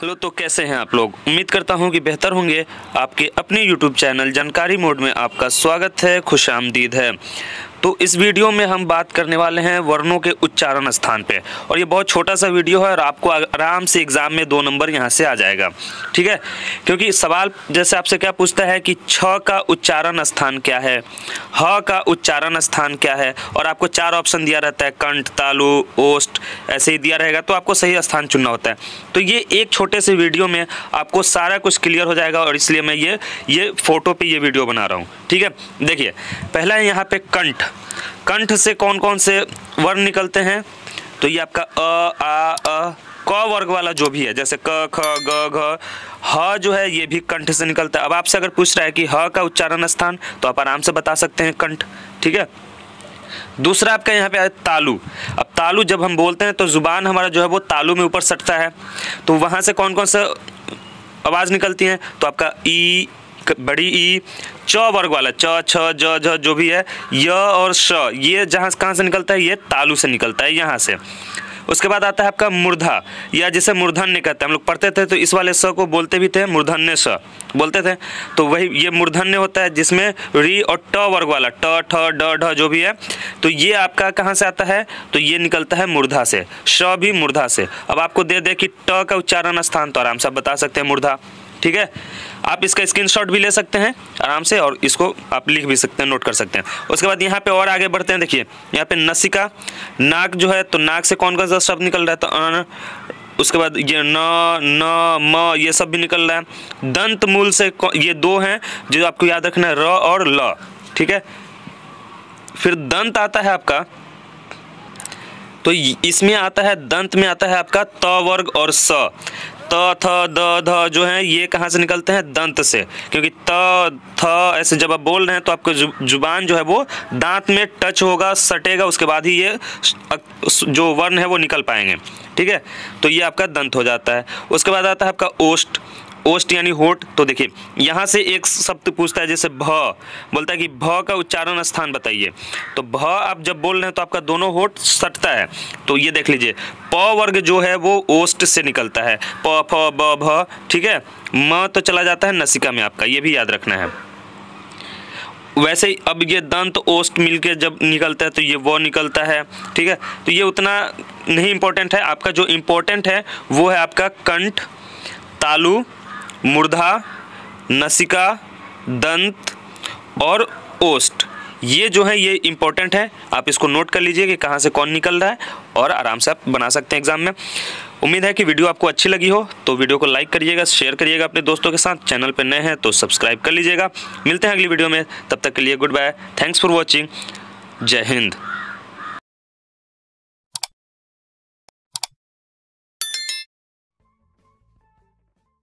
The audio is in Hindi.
हेलो तो कैसे हैं आप लोग? उम्मीद करता हूँ कि बेहतर होंगे। आपके अपने यूट्यूब चैनल जानकारी मोड में आपका स्वागत है खुश आमदीद है। तो इस वीडियो में हम बात करने वाले हैं वर्णों के उच्चारण स्थान पे। और ये बहुत छोटा सा वीडियो है और आपको आराम से एग्ज़ाम में दो नंबर यहाँ से आ जाएगा। ठीक है? क्योंकि सवाल जैसे आपसे क्या पूछता है कि छ का उच्चारण स्थान क्या है? ह का उच्चारण स्थान क्या है? और आपको चार ऑप्शन दिया रहता है, कंठ, तालु ओस्ट ऐसे ही दिया रहेगा तो आपको सही स्थान चुनना होता है। तो ये एक छोटे से वीडियो में आपको सारा कुछ क्लियर हो जाएगा और इसलिए मैं ये ये फ़ोटो पे ये वीडियो बना रहा हूँ। ठीक है? देखिए, पहला है यहाँ पे कंठ। कंठ से कौन कौन से वर्ण निकलते हैं? तो ये आपका अ, आ, अ, क वर्ग वाला जो भी है, जैसे क, ख, ग, घ, ह जो है, ये भी कंठ से निकलता है। अब आपसे अगर पूछ रहा है कि ह का उच्चारण स्थान तो आप आराम से बता सकते हैं कंठ, ठीक है? दूसरा आपका यहाँ पे है तालु। अब तालु जब हम बोलते हैं तो ज़ुबान हमारा जो है, वो तालु में ऊपर सटता है। तो वहाँ से कौन कौन सा आवाज़ निकलती है? तो आपका ई बड़ी ई, च वर्ग वाला, च, छ, ज, झ, जो भी है, य और श, ये जहाँ कहाँ से निकलता है? ये तालु से निकलता है, यहाँ से। उसके बाद आता है आपका मूर्धा, या जिसे मूर्धन्य कहते हैं। हम लोग पढ़ते थे तो इस वाले स को बोलते भी थे, मूर्धन्य स। बोलते थे? तो वही, ये मूर्धन्य होता है, जिसमें री और ट वर्ग वाला, ट, ठ, ड, ढ, जो भी है। तो ये आपका कहाँ से आता है? तो ये निकलता है मूर्धा से। श भी मूर्धा से। अब आपको दे दे कि ट का उच्चारण स्थान तो आराम से बता सकते हैं मूर्धा। ठीक है? आप इसका स्क्रीनशॉट भी ले सकते हैं आराम से और इसको आप लिख भी सकते हैं नोट कर सकते हैं। उसके बाद यहाँ पे और आगे बढ़ते हैं, देखिए। यहाँ पे नसिका नाक जो है तो नाक से कौन कौन सा शब्द निकल रहा है? तो अन, उसके बाद ये न न, म, ये सब भी निकल रहा है। दंत मूल से ये दो हैं, जो आपको याद रखना है, र और ल, ठीक है? फिर दंत आता है आपका। तो इसमें आता है, दंत में आता है आपका, त वर्ग और स। त थ, द, ध जो है, ये कहाँ से निकलते हैं? दंत से। क्योंकि त, थ ऐसे जब आप बोल रहे हैं तो आपको ज़ुबान जो है वो दांत में टच होगा, सटेगा, उसके बाद ही ये जो वर्ण है वो निकल पाएँगे। ठीक है? तो ये आपका दंत हो जाता है। उसके बाद आता है आपका ओष्ट ओस्ट यानी होठ। तो देखिए, यहाँ से एक शब्द पूछता है, जैसे भ। बोलता है कि भ का उच्चारण स्थान बताइए। तो भ आप जब बोल रहे हैं तो आपका दोनों होठ सटता है। तो ये देख लीजिए, प वर्ग जो है वो ओस्ट से निकलता है। प, फ, ब, भ, ठीक है? म तो चला जाता है नसिका में आपका, ये भी याद रखना है। वैसे ही अब ये दंत ओस्ट मिलके जब निकलता है तो ये वो निकलता है, ठीक है? तो ये उतना नहीं इम्पोर्टेंट है। आपका जो इम्पोर्टेंट है, वो है आपका कंठ, तालु मूर्धा, नसिका, दंत और ओस्ट। ये जो है, ये इंपॉर्टेंट है। आप इसको नोट कर लीजिए कि कहाँ से कौन निकल रहा है और आराम से आप बना सकते हैं एग्ज़ाम में। उम्मीद है कि वीडियो आपको अच्छी लगी हो तो वीडियो को लाइक करिएगा शेयर करिएगा अपने दोस्तों के साथ। चैनल पर नए हैं तो सब्सक्राइब कर लीजिएगा। मिलते हैं अगली वीडियो में। तब तक के लिए good bye thanks for watching जय हिंद।